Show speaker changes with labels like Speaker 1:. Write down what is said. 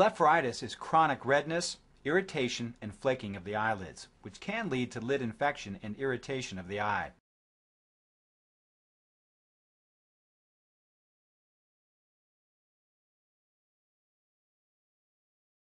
Speaker 1: Blepharitis is chronic redness, irritation, and flaking of the eyelids, which can lead to lid infection and irritation of the eye.